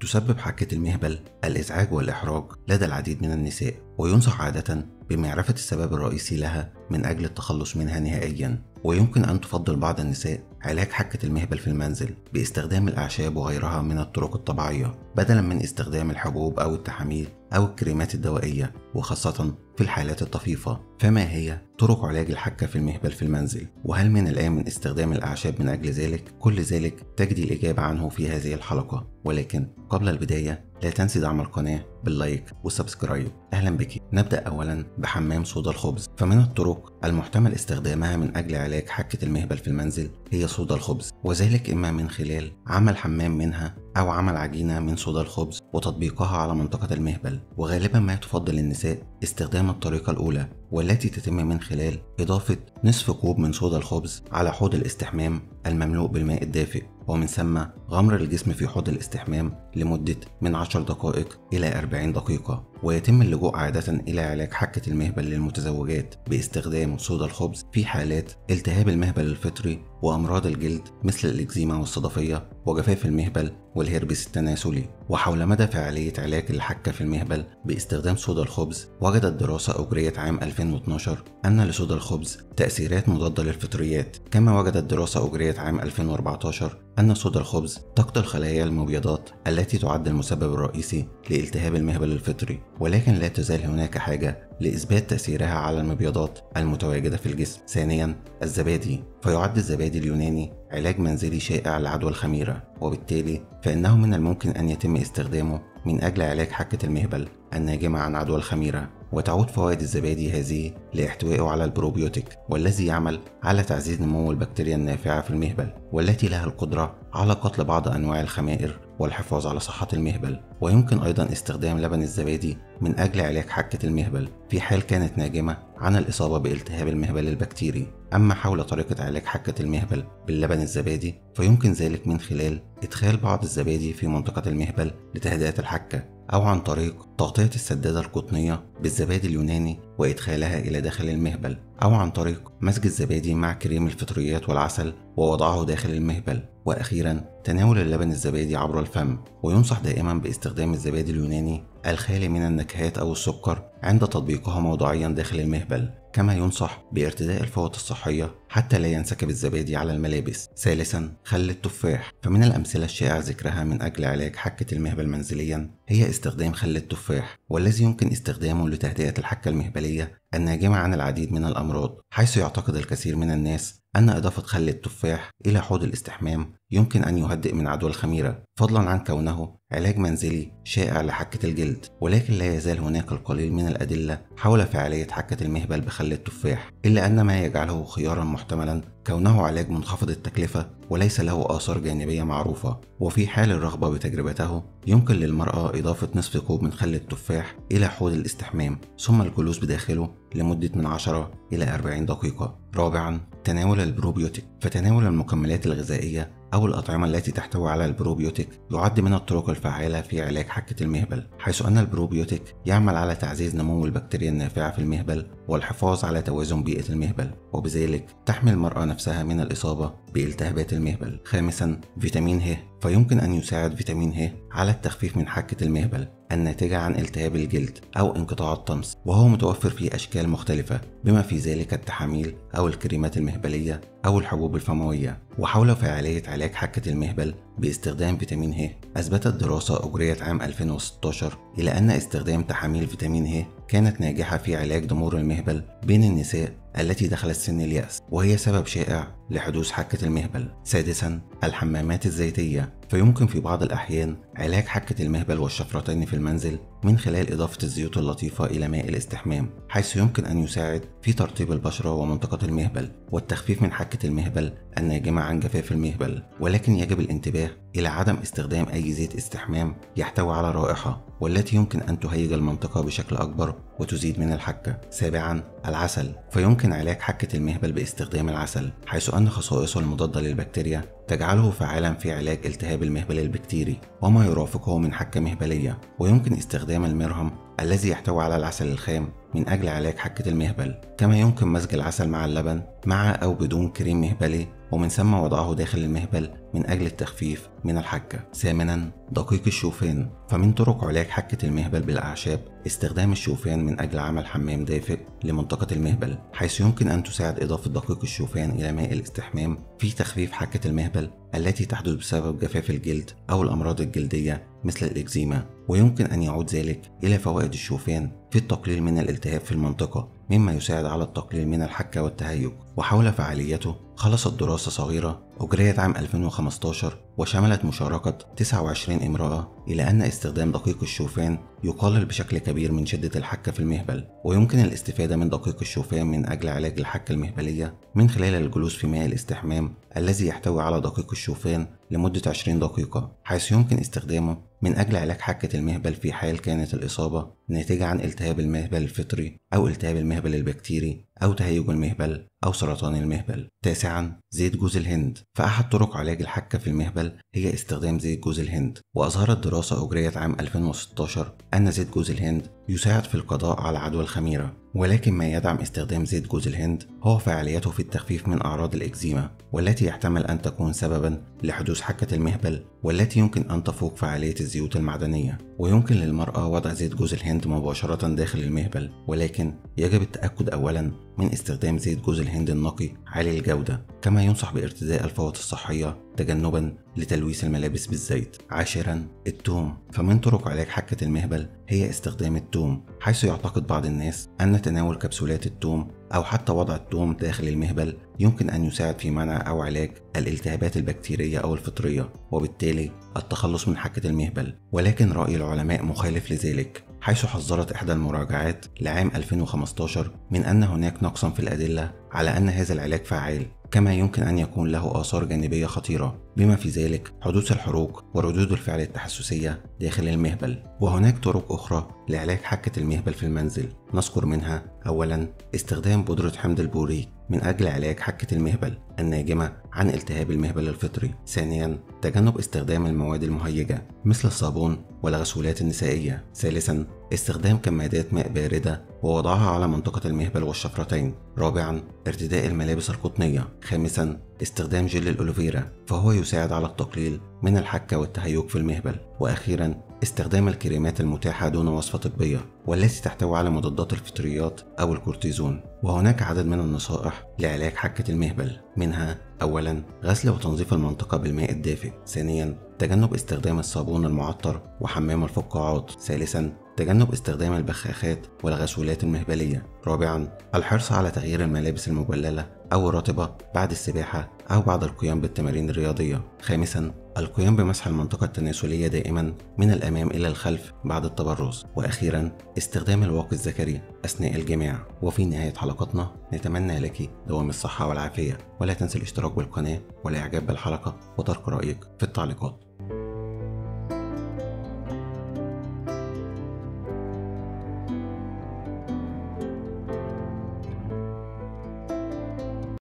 تسبب حكة المهبل الإزعاج والإحراج لدى العديد من النساء وينصح عادة بمعرفة السبب الرئيسي لها من أجل التخلص منها نهائيا. ويمكن أن تفضل بعض النساء علاج حكة المهبل في المنزل باستخدام الأعشاب وغيرها من الطرق الطبيعية بدلا من استخدام الحبوب أو التحاميل أو الكريمات الدوائية وخاصة في الحالات الطفيفة. فما هي طرق علاج الحكة في المهبل في المنزل؟ وهل من الآمن استخدام الأعشاب من أجل ذلك؟ كل ذلك تجدي الإجابة عنه في هذه الحلقة. ولكن قبل البداية لا تنسي دعم القناة بال like وال subscribe. أهلا بك. نبدأ أولا بحمام صودا الخبز. فمن الطرق المحتمل استخدامها من أجل علاج حكة المهبل في المنزل هي صودا الخبز وذلك إما من خلال عمل حمام منها أو عمل عجينة من صودا الخبز وتطبيقها على منطقة المهبل. وغالبا ما تفضل النساء استخدام الطريقة الأولى. والتي تتم من خلال إضافة نصف كوب من صودا الخبز على حوض الاستحمام المملوء بالماء الدافئ ومن ثم غمر الجسم في حوض الاستحمام لمدة من 10 دقائق إلى 40 دقيقة. ويتم اللجوء عادة إلى علاج حكة المهبل للمتزوجات باستخدام صودا الخبز في حالات التهاب المهبل الفطري وأمراض الجلد مثل الإكزيما والصدفية وجفاف المهبل والهربس التناسلي. وحول مدى فعالية علاج الحكة في المهبل باستخدام صودا الخبز وجدت دراسة أجريت عام 2012 أن لصودا الخبز تأثيرات مضادة للفطريات. كما وجدت دراسة أجريت عام 2014 أن صودا الخبز تقتل خلايا المبيضات التي تعد المسبب الرئيسي لالتهاب المهبل الفطري. ولكن لا تزال هناك حاجة لإثبات تأثيرها على المبيضات المتواجدة في الجسم. ثانيا الزبادي. فيعد الزبادي اليوناني علاج منزلي شائع لعدوى الخميرة وبالتالي فإنه من الممكن أن يتم استخدامه من أجل علاج حكة المهبل الناجمة عن عدوى الخميرة. وتعود فوائد الزبادي هذه لإحتوائه على البروبيوتيك والذي يعمل على تعزيز نمو البكتيريا النافعة في المهبل والتي لها القدرة على قتل بعض أنواع الخمائر والحفاظ على صحة المهبل. ويمكن أيضا استخدام لبن الزبادي من أجل علاج حكة المهبل في حال كانت ناجمة عن الإصابة بالتهاب المهبل البكتيري. أما حول طريقة علاج حكة المهبل باللبن الزبادي فيمكن ذلك من خلال إدخال بعض الزبادي في منطقة المهبل لتهدئة الحكة. أو عن طريق تغطية السدادة القطنية بالزبادي اليوناني وإدخالها إلى داخل المهبل أو عن طريق مزج الزبادي مع كريم الفطريات والعسل ووضعه داخل المهبل. وأخيرا تناول اللبن الزبادي عبر الفم وينصح دائما باستخدام الزبادي اليوناني الخالي من النكهات أو السكر عند تطبيقها موضعيا داخل المهبل كما ينصح بارتداء الفوط الصحية حتى لا ينسكب الزبادي على الملابس. ثالثا خل التفاح فمن الأمثلة الشائع ذكرها من أجل علاج حكة المهبل منزليا هي استخدام خل التفاح والذي يمكن استخدامه لتهدئة الحكة المهبلية الناجمة عن العديد من الأمراض حيث يعتقد الكثير من الناس أن إضافة خل التفاح إلى حوض الاستحمام يمكن أن يهدئ من عدوى الخميرة. فضلا عن كونه علاج منزلي شائع لحكة الجلد ولكن لا يزال هناك القليل من الأدلة حول فعالية حكة المهبل بخل التفاح إلا أن ما يجعله خيارا محتملا كونه علاج منخفض التكلفة وليس له آثار جانبية معروفة. وفي حال الرغبة بتجربته يمكن للمرأة إضافة نصف كوب من خل التفاح إلى حوض الاستحمام ثم الجلوس بداخله لمدة من 10 إلى 40 دقيقة. رابعا تناول البروبيوتيك فتناول المكملات الغذائية أو الأطعمة التي تحتوي على البروبيوتيك يعد من الطرق الفعالة في علاج حكة المهبل حيث أن البروبيوتيك يعمل على تعزيز نمو البكتيريا النافعة في المهبل والحفاظ على توازن بيئة المهبل وبذلك تحمي المرأة نفسها من الإصابة بالتهابات المهبل. خامسا فيتامين ه فيمكن أن يساعد فيتامين ه على التخفيف من حكة المهبل. الناتجة عن التهاب الجلد أو انقطاع الطمس وهو متوفر في أشكال مختلفة بما في ذلك التحاميل أو الكريمات المهبلية أو الحبوب الفموية. وحول فعالية علاج حكة المهبل باستخدام فيتامين ه أثبتت دراسة أجريت عام 2016 إلى أن استخدام تحاميل فيتامين ه كانت ناجحة في علاج ضمور المهبل بين النساء التي دخلت سن اليأس وهي سبب شائع لحدوث حكة المهبل. سادسا الحمامات الزيتية. فيمكن في بعض الأحيان علاج حكة المهبل والشفرتين في المنزل من خلال إضافة الزيوت اللطيفة إلى ماء الاستحمام حيث يمكن أن يساعد في ترطيب البشرة ومنطقة المهبل والتخفيف من حكة المهبل الناجمة عن جفاف المهبل ولكن يجب الانتباه إلى عدم استخدام أي زيت استحمام يحتوي على رائحة والتي يمكن أن تهيج المنطقة بشكل أكبر وتزيد من الحكة. سابعا العسل فيمكن علاج حكة المهبل باستخدام العسل حيث أن خصائصه المضادة للبكتيريا تجعله فعالا في علاج التهاب المهبل البكتيري وما يرافقه من حكة مهبلية ويمكن استخدام المرهم الذي يحتوي على العسل الخام. من أجل علاج حكة المهبل. كما يمكن مزج العسل مع اللبن مع أو بدون كريم مهبلي ومن ثم وضعه داخل المهبل من أجل التخفيف من الحكة. ثامنا دقيق الشوفان. فمن طرق علاج حكة المهبل بالأعشاب استخدام الشوفان من أجل عمل حمام دافئ لمنطقة المهبل حيث يمكن أن تساعد إضافة دقيق الشوفان إلى ماء الاستحمام في تخفيف حكة المهبل التي تحدث بسبب جفاف الجلد أو الأمراض الجلدية مثل الإكزيما. ويمكن أن يعود ذلك إلى فوائد الشوفان في التقليل من الإلتهاب. في المنطقة مما يساعد على التقليل من الحكة والتهيج. وحول فعاليته خلصت دراسة صغيرة أجريت عام 2015 وشملت مشاركة 29 امرأة إلى أن استخدام دقيق الشوفان يقلل بشكل كبير من شدة الحكة في المهبل ويمكن الاستفادة من دقيق الشوفان من أجل علاج الحكة المهبلية من خلال الجلوس في ماء الاستحمام الذي يحتوي على دقيق الشوفان لمدة 20 دقيقة حيث يمكن استخدامه من أجل علاج حكة المهبل في حال كانت الإصابة ناتجة عن التهاب المهبل الفطري أو التهاب المهبل البكتيري أو تهيج المهبل. أو سرطان المهبل. تاسعا زيت جوز الهند. فأحد طرق علاج الحكة في المهبل هي استخدام زيت جوز الهند. وأظهرت دراسة أجريت عام 2016 أن زيت جوز الهند يساعد في القضاء على عدوى الخميرة. ولكن ما يدعم استخدام زيت جوز الهند هو فعاليته في التخفيف من أعراض الإكزيما والتي يحتمل أن تكون سببا لحدوث حكة المهبل والتي يمكن أن تفوق فعالية الزيوت المعدنية. ويمكن للمرأة وضع زيت جوز الهند مباشرة داخل المهبل ولكن يجب التأكد أولا من استخدام زيت جوز الهند النقي عالي الجودة كما ينصح بارتداء الفوط الصحية تجنبا لتلويث الملابس بالزيت. عاشرا التوم. فمن طرق علاج حكة المهبل هي استخدام التوم حيث يعتقد بعض الناس أن تناول كبسولات التوم أو حتى وضع التوم داخل المهبل يمكن أن يساعد في منع أو علاج الالتهابات البكتيرية أو الفطرية وبالتالي التخلص من حكة المهبل. ولكن رأي العلماء مخالف لذلك. حيث حذرت إحدى المراجعات لعام 2015 من أن هناك نقصا في الأدلة على أن هذا العلاج فعال كما يمكن أن يكون له آثار جانبية خطيرة بما في ذلك حدوث الحروق وردود الفعل التحسسية داخل المهبل. وهناك طرق أخرى لعلاج حكة المهبل في المنزل نذكر منها أولا استخدام بودرة حمض البوريك من أجل علاج حكة المهبل. الناجمة عن التهاب المهبل الفطري. ثانيا تجنب استخدام المواد المهيجة مثل الصابون والغسولات النسائية. ثالثا استخدام كمادات ماء باردة ووضعها على منطقة المهبل والشفرتين. رابعا ارتداء الملابس القطنية. خامسا استخدام جل الألوفيرا فهو يساعد على التقليل من الحكة والتهيج في المهبل. وأخيرا استخدام الكريمات المتاحة دون وصفة طبية. والتي تحتوي على مضادات الفطريات أو الكورتيزون وهناك عدد من النصائح لعلاج حكة المهبل منها أولا غسل وتنظيف المنطقة بالماء الدافئ. ثانيا تجنب استخدام الصابون المعطر وحمام الفقاعات. ثالثا تجنب استخدام البخاخات والغسولات المهبلية. رابعا الحرص على تغيير الملابس المبللة أو الرطبة بعد السباحة أو بعد القيام بالتمارين الرياضية. خامسا القيام بمسح المنطقة التناسلية دائما من الأمام إلى الخلف بعد التبرز. وأخيرا استخدام الواقي الذكري أثناء الجماع وفي نهاية حلقتنا نتمنى لك دوام الصحة والعافية ولا تنسى الاشتراك بالقناة والإعجاب بالحلقة وترك رأيك. في التعليقات.